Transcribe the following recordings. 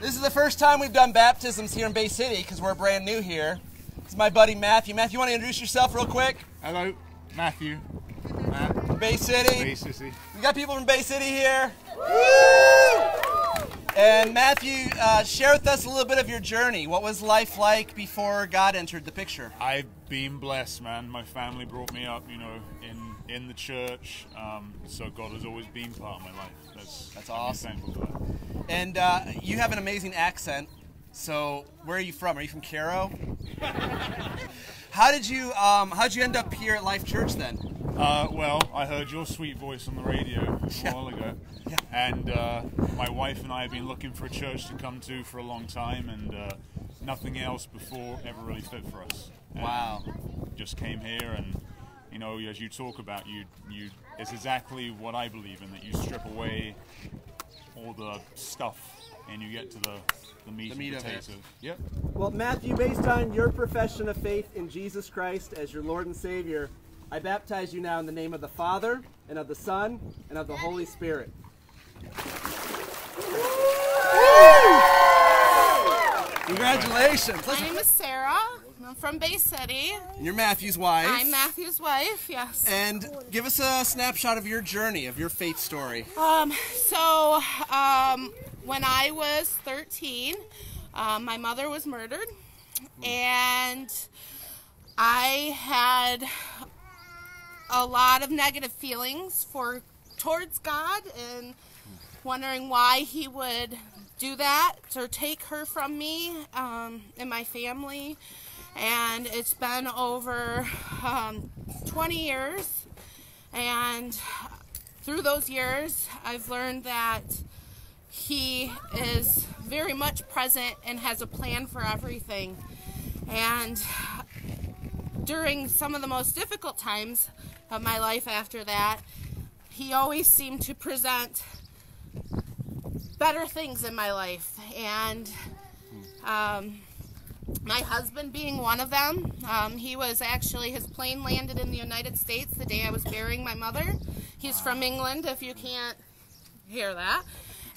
This is the first time we've done baptisms here in Bay City because we're brand new here. It's my buddy Matthew. Matthew, you want to introduce yourself real quick? Hello, Matthew. Matt, Bay City. Bay City. We got people from Bay City here. And Matthew, uh, share with us a little bit of your journey. What was life like before God entered the picture? I've been blessed, man. My family brought me up, you know, in in the church. Um, so God has always been part of my life. That's That's I'm awesome. thankful for that. And uh, you have an amazing accent. So where are you from? Are you from Caro? how did you um, how did you end up here at Life Church then? Uh, well, I heard your sweet voice on the radio a while ago, Yeah. and uh, my wife and I have been looking for a church to come to for a long time, and uh, nothing else before ever really fit for us. And Wow. Just came here, and you know, as you talk about, you you it's exactly what I believe in that you strip away all the stuff, and you get to the the meat, The meat and of it. potatoes. Yep. Well, Matthew, based on your profession of faith in Jesus Christ as your Lord and Savior, I baptize you now in the name of the Father, and of the Son, and of the Holy Spirit. Congratulations. My name is Sarah. I'm from Bay City. You're Matthew's wife. I'm Matthew's wife. Yes. And give us a snapshot of your journey, of your faith story. Um. So, um, when I was 13, um, my mother was murdered, and I had a lot of negative feelings for towards God and wondering why He would do that or take her from me um, and my family. And it's been over um, 20 years, and through those years, I've learned that he is very much present and has a plan for everything. And during some of the most difficult times of my life after that, he always seemed to present better things in my life. And um, my husband being one of them. Um, he was actually, his plane landed in the United States the day I was burying my mother. He's from England, if you can't hear that.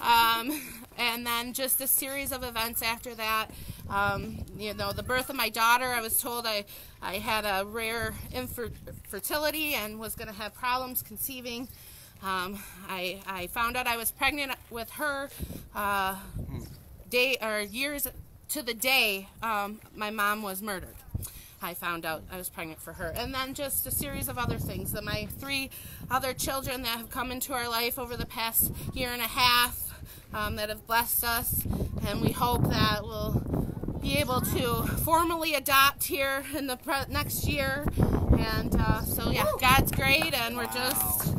Um, and then just a series of events after that. Um, you know, the birth of my daughter, I was told I, I had a rare infertility and was going to have problems conceiving. Um, I, I found out I was pregnant with her uh, day or years to the day um, my mom was murdered. I found out I was pregnant for her. And then just a series of other things. That my three other children that have come into our life over the past year and a half um, that have blessed us. And we hope that we'll be able to formally adopt here in the next year. And uh, so, yeah, God's great. And we're just.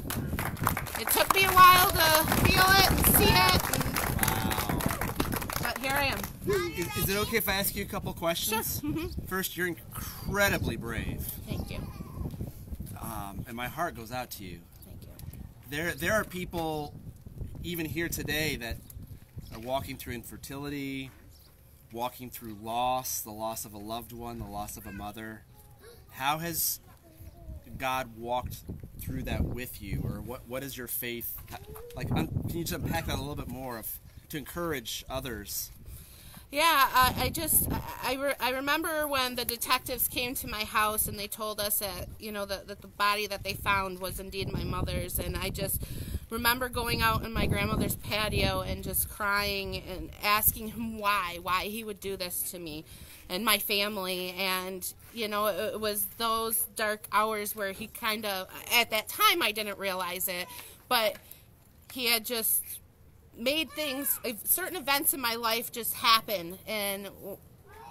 It took me a while to feel it and see it. And, but here I am. Is, is it okay if I ask you a couple questions? Sure. Mhm. First, you're incredibly brave, Thank you. um, and my heart goes out to you. Thank you. There, there are people, even here today, that are walking through infertility, walking through loss, the loss of a loved one, the loss of a mother. How has God walked through that with you, or what? What is your faith like? Un, can you just unpack that a little bit more, of to encourage others? Yeah, I, I just I, re- I remember when the detectives came to my house and they told us that you know that, that the body that they found was indeed my mother's, and I just remember going out in my grandmother's patio and just crying and asking him why why he would do this to me and my family. And you know it, was those dark hours where he kind of at that time I didn't realize it but he had just made things certain events in my life just happen and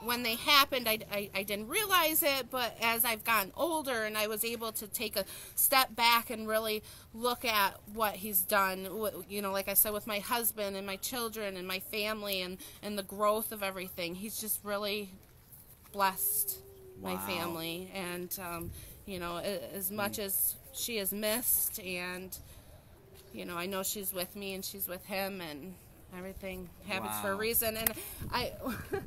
when they happened I, I, I didn't realize it but as i've gotten older and i was able to take a step back and really look at what he's done you know like i said with my husband and my children and my family and, and the growth of everything he's just really blessed my family. And um, you know as much as she is missed and you know, I know she's with me and she's with him, and everything happens for a reason. And I,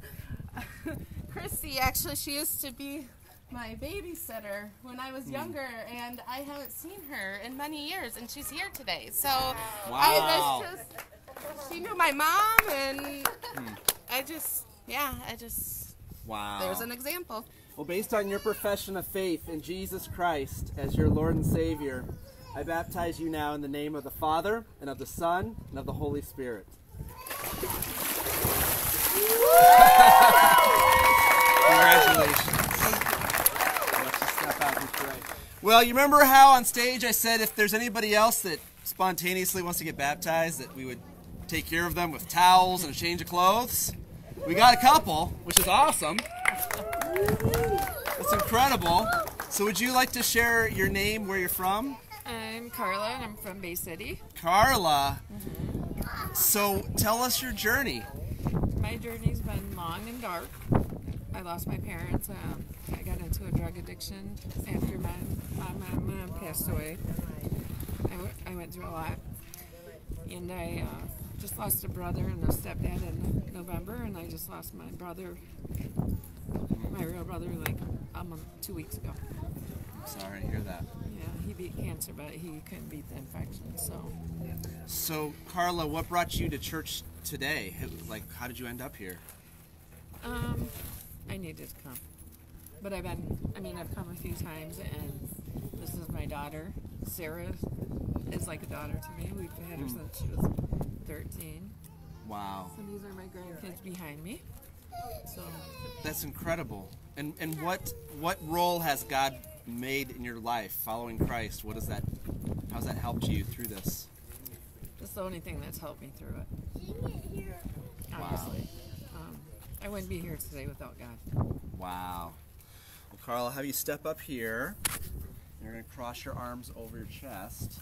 Christy, actually, she used to be my babysitter when I was Hmm. younger, and I haven't seen her in many years, and she's here today. So Wow. I was just. she knew my mom, and I just, yeah, I just, Wow. there's an example. Well, based on your profession of faith in Jesus Christ as your Lord and Savior, I baptize you now in the name of the Father, and of the Son, and of the Holy Spirit. Congratulations. Let's just step out and pray. Well, you remember how on stage I said if there's anybody else that spontaneously wants to get baptized, that we would take care of them with towels and a change of clothes? We got a couple, which is awesome. That's incredible. So, would you like to share your name, where you're from? I'm Carla and I'm from Bay City. Carla. So, tell us your journey. My journey's been long and dark. I lost my parents. Um, I got into a drug addiction after my, my, my mom passed away. I, went through a lot. And I uh, just lost a brother and a stepdad in November, and I just lost my brother, my real brother, like a month, two weeks ago. I'm Sorry to hear that. Yeah, he beat cancer, but he couldn't beat the infection, so. So, Carla, what brought you to church today? Like, how did you end up here? Um, I needed to come. But I've been, I mean, I've come a few times, and this is my daughter. Sarah is like a daughter to me. We've had her since she was 13. Wow. And these are my grandkids behind me. So, That's incredible. And and what what role has God made in your life following Christ? What does that how's that helped you through this? that's the only thing that's helped me through it. Honestly. Um, I wouldn't be here today without God. Wow. Well, Carl, I'll have you step up here. You're going to cross your arms over your chest.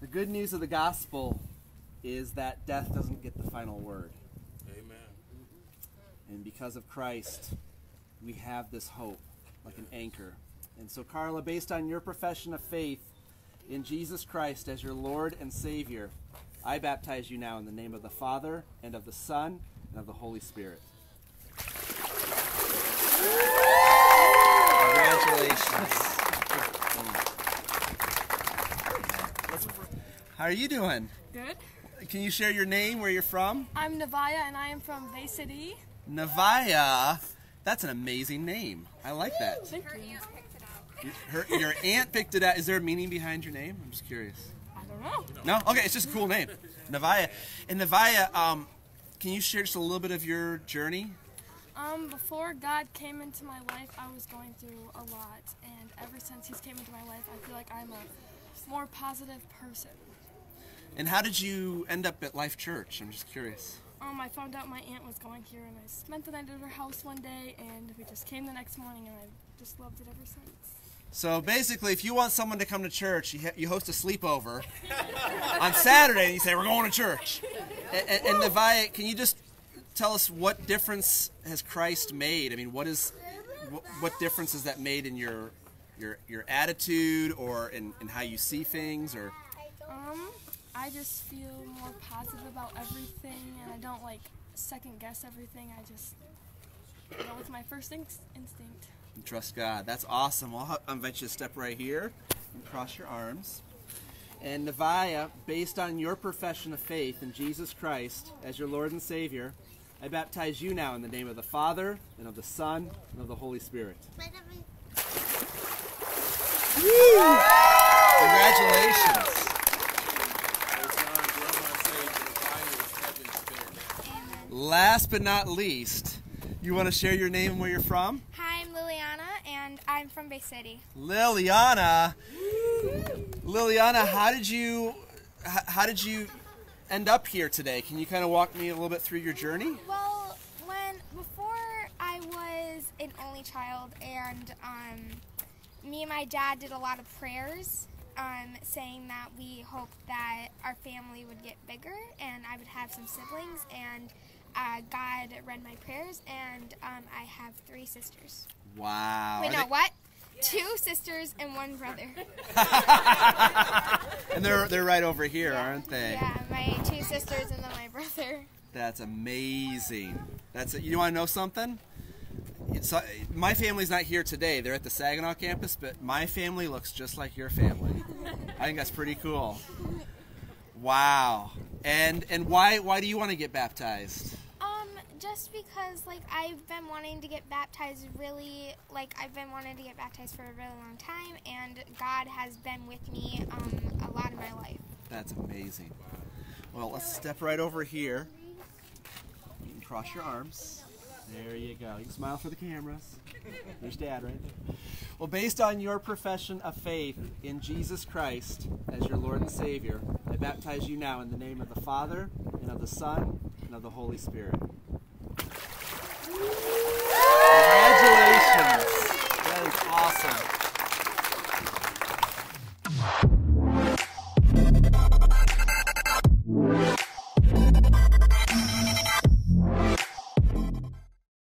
The good news of the gospel is that death doesn't get the final word. Amen. And because of Christ, we have this hope like an anchor. And so, Carla, based on your profession of faith in Jesus Christ as your Lord and Savior, I baptize you now in the name of the Father, and of the Son, and of the Holy Spirit. Congratulations. How are you doing? Good. Can you share your name, where you're from? I'm Navaya and I am from Bay City. Navaya. That's an amazing name. I like that. Thank you. Her, your aunt picked it out. Is there a meaning behind your name? I'm just curious. I don't know. No? Okay, it's just a cool name. Navaya. And Navaya, um, can you share just a little bit of your journey? Um, before God came into my life, I was going through a lot, and ever since He's came into my life, I feel like I'm a more positive person. And how did you end up at Life Church? I'm just curious. Um, I found out my aunt was going here, and I spent the night at her house one day, and we just came the next morning, and I just loved it ever since. So basically, if you want someone to come to church, you, you host a sleepover on Saturday, and you say, "We're going to church." And, and, and Navaya, can you just tell us what difference has Christ made? I mean, what is what, what difference has that made in your your your attitude or in, in how you see things? Or Um, I just feel more positive about everything, and I don't like second guess everything. I just go with my first inst- instinct. trust God. That's awesome. I'll, I'll invite you to step right here and cross your arms. And Navaya, based on your profession of faith in Jesus Christ as your Lord and Savior, I baptize you now in the name of the Father, and of the Son, and of the Holy Spirit. Congratulations. Last but not least, you want to share your name and where you're from? Hi, I'm Liliana, and I'm from Bay City. Liliana. Liliana, how did you how did you end up here today? Can you kind of walk me a little bit through your journey? Well, when before I was an only child, and um, me and my dad did a lot of prayers, um, saying that we hoped that our family would get bigger, and I would have some siblings, and uh, God read my prayers, and um, I have three sisters. Wow. Wait, Are no, they- what? Two sisters and one brother. And they're they're right over here, aren't they? Yeah, my two sisters and then my brother. That's amazing. That's it. you want to know something? So, my family's not here today. They're at the Saginaw campus, but my family looks just like your family. I think that's pretty cool. Wow. And and why why do you want to get baptized? Just because like I've been wanting to get baptized really like I've been wanting to get baptized for a really long time and God has been with me um a lot of my life. That's amazing. Well, let's step right over here. You can cross your arms. There you go. You can smile for the cameras. There's Dad right there. Well, based on your profession of faith in Jesus Christ as your Lord and Savior, I baptize you now in the name of the Father, and of the Son, and of the Holy Spirit. Congratulations. That is awesome.